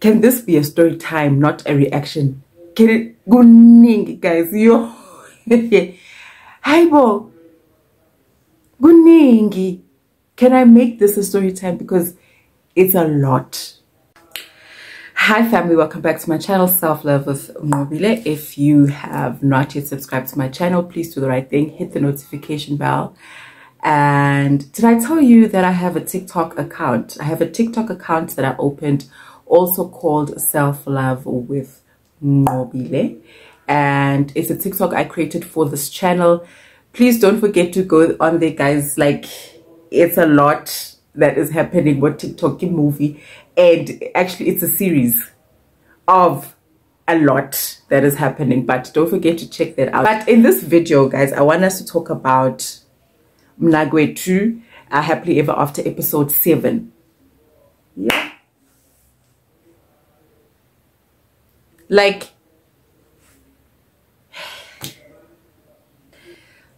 can this be a story time, not a reaction? Can it kuningi guys? Yo hi, Haibo kuningi. Can I make this a story time? Because it's a lot. Hi family, welcome back to my channel Self Love with Nqobile. If you have not yet subscribed to my channel, please do the right thing, hit the notification bell. And did I tell you that I have a TikTok account? I have a TikTok account that I opened also called Self Love with Nqobile. And it's a TikTok I created for this channel. Please don't forget to go on there, guys. Like, it's a lot that is happening with TikTok movie. And actually, it's a series of a lot that is happening. But don't forget to check that out. But in this video, guys, I want us to talk about Mnakwethu, uh, Happily Ever After episode 7. Yeah. Like,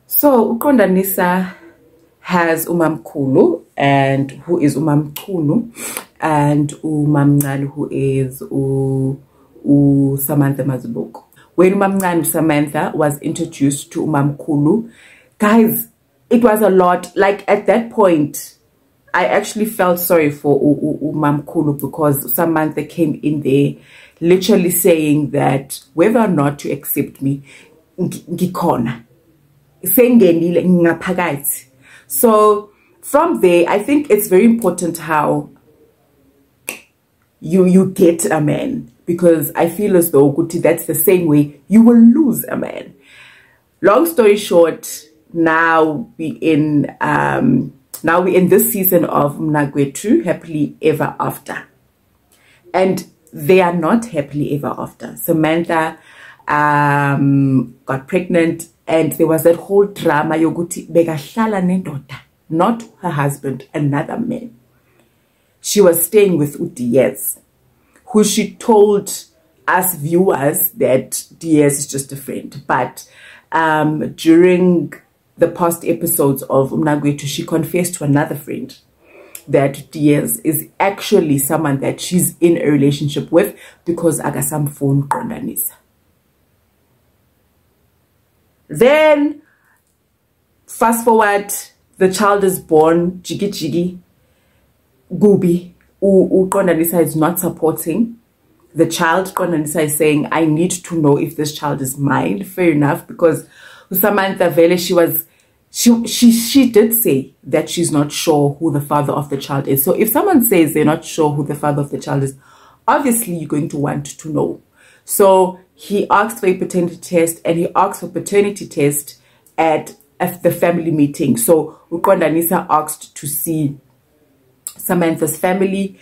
so uqondanisa has umamkhulu and who is umamchunu and umamncane who is u, u Samantha Mazibuko. When umamncane Samantha was introduced to umamkhulu, guys, it was a lot. Like at that point, I actually felt sorry for umamkhulu because Samantha came in there literally saying that whether or not to accept me ngikhona. Sengenile ngaphakathi so from there i think it's very important how you you get a man because i feel as though that's the same way you will lose a man. Long story short now we in um now we're in this season of Mnakwethu happily ever after and they are not happily ever after. Samantha um, got pregnant and there was that whole drama yoguti begahlala nendoda, not her husband, another man. She was staying with Udiez, who she told us viewers that Diaz is just a friend. But um, during the past episodes of Umnakwethu, she confessed to another friend that Diaz is actually someone that she's in a relationship with because Agasam phone qondanisa. Then fast forward, the child is born, jiggy jiggy, gooby. Qondanisa is not supporting the child. Qondanisa is saying, I need to know if this child is mine. Fair enough, because Samantha Vele, she was she she she did say that she's not sure who the father of the child is. So if someone says they're not sure who the father of the child is obviously you're going to want to know. So he asked for a paternity test and he asked for paternity test at, at the family meeting. So Uqondanisa asked to see Samantha's family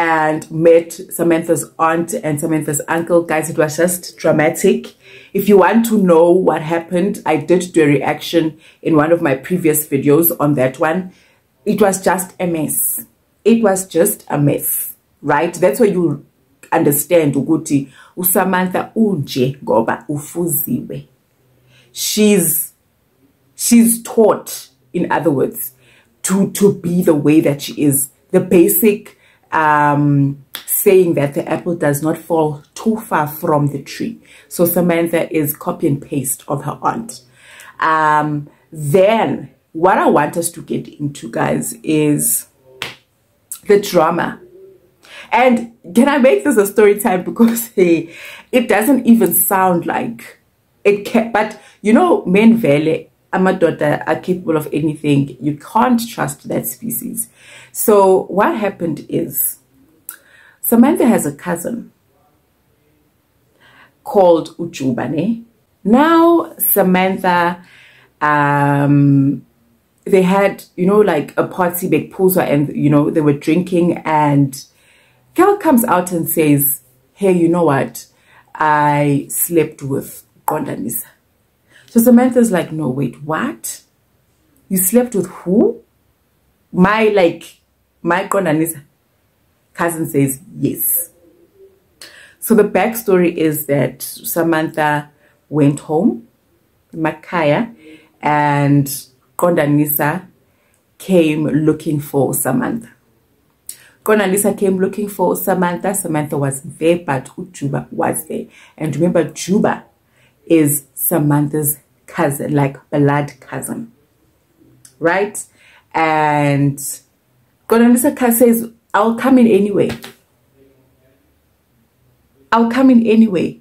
and met Samantha's aunt and Samantha's uncle. Guys, it was just dramatic. If you want to know what happened, I did do a reaction in one of my previous videos on that one. It was just a mess. It was just a mess, right? That's why you understand ukuthi uSamantha unje ngoba ufuziwe. She's she's taught in other words to to be the way that she is. The basic um, saying that the apple does not fall too far from the tree. So Samantha is copy and paste of her aunt. Um, then what I want us to get into, guys, is the drama. And can I make this a story time? Because hey, it doesn't even sound like it can, but you know, men vele, daughter are capable of anything. You can't trust that species. So what happened is Samantha has a cousin called Ujubane. Now Samantha, um, they had, you know, like a party big pulsa and, you know, they were drinking and girl comes out and says, hey, you know what? I slept with Qondanisa. So Samantha's like, no, wait, what? You slept with who? My, like, my Qondanisa cousin says yes. So the backstory is that Samantha went home, Makaya, and Qondanisa came looking for Samantha. Lisa came looking for Samantha. Samantha was there, but Juba was there. And remember, Juba is Samantha's cousin, like a blood cousin. Right? And Lisa says, I'll come in anyway. I'll come in anyway.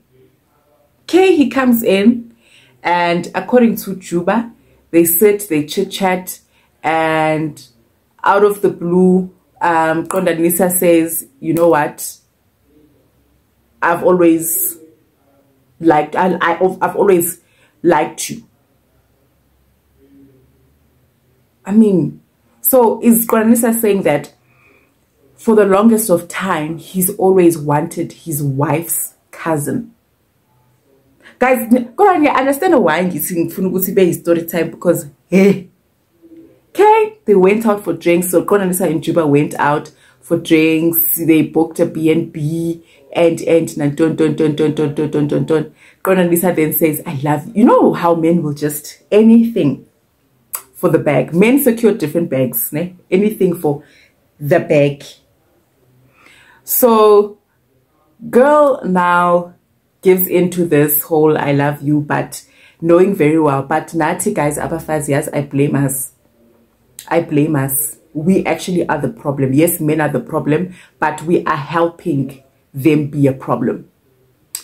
Okay, he comes in, and according to Juba, they sit, they chit chat, and out of the blue, um, Qondanisa says, you know what? I've always liked, I, I, I've always liked you. I mean, so is Qondanisa saying that for the longest of time, he's always wanted his wife's cousin. Guys, I understand why ngifuna ukuthi be story time because hey Okay, they went out for drinks. So Qondanisa and Juba went out for drinks. They booked a B&B and and and dun dun dun dun dun dun dun dun dun. Qondanisa then says, I love you. You know how men will just anything for the bag. Men secure different bags, ne? anything for the bag. So girl now gives into this whole I love you, but knowing very well. But Nati guys, Abafazias, I blame us I blame us. We actually are the problem. Yes, men are the problem, but we are helping them be a problem.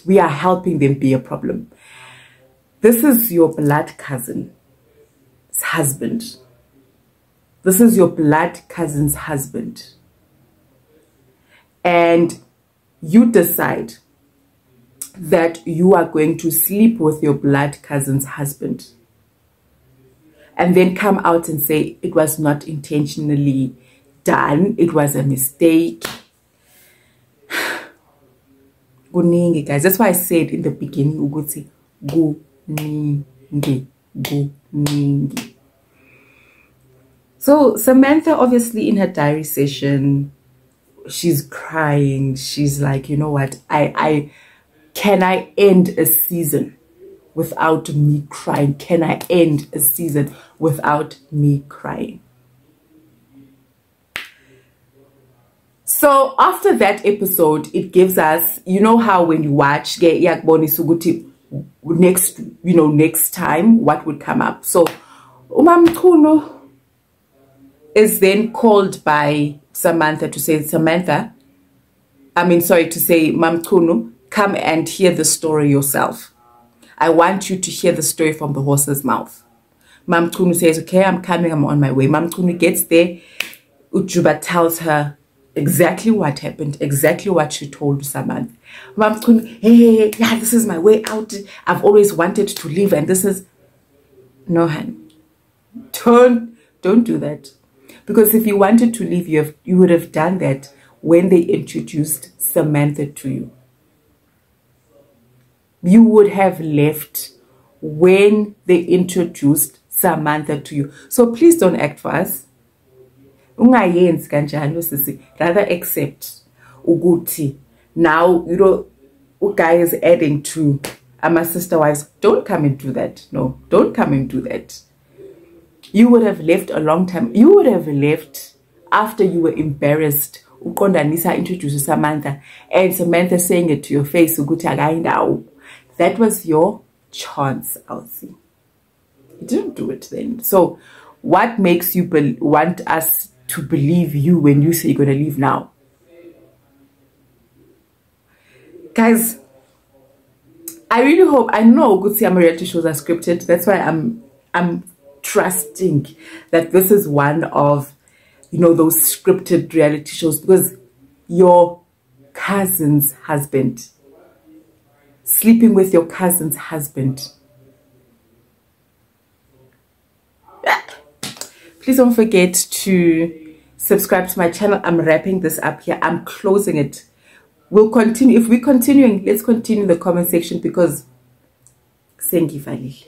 We are helping them be a problem. This is your blood cousin's husband. This is your blood cousin's husband. And you decide that you are going to sleep with your blood cousin's husband and then come out and say it was not intentionally done. It was a mistake. Kuningi guys. That's why i said in the beginning ukuthi kuningi kuningi. So samantha obviously in her diary session she's crying. She's like you know what? I i can i end a season without me crying? Can I end a season without me crying? So after that episode, it gives us, you know how when you watch Suguti next, you know, next time, what would come up. So Umam is then called by Samantha to say, Samantha, I mean, sorry, to say, Mam come and hear the story yourself. I want you to hear the story from the horse's mouth. Mam Chunu says, okay, I'm coming, I'm on my way. Mam Chunu gets there. Ujuba tells her exactly what happened, exactly what she told Samantha. Mam Chunu, hey, hey, hey, yeah, this is my way out. I've always wanted to leave and this is... No, hun. Don't, don't do that. Because if you wanted to leave, you, have, you would have done that when they introduced Samantha to you you would have left when they introduced Samantha to you. So please don't act sisi. Rather accept ukuthi now you know guy is adding to my sister wives. Don't come and do that. No, don't come and do that. You would have left a long time. You would have left after you were embarrassed uqondanisa introduce Samantha and Samantha saying it to your face ukuthi akayindawo that was your chance, Elsie. You didn't do it then. So what makes you want us to believe you when you say you're going to leave now? Guys, I really hope, I know Good Siam reality shows are scripted. That's why I'm, I'm trusting that this is one of, you know, those scripted reality shows because your cousin's husband sleeping with your cousin's husband. Please don't forget to subscribe to my channel. I'm wrapping this up here. I'm closing it. We'll continue. If we're continuing, let's continue in the comment section because Sengi Valley.